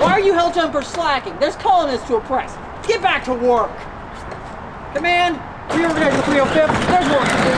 Why are you hell jumpers slacking. There's colonists to oppress. Get back to work. Command, reorganize the 305th. There's work.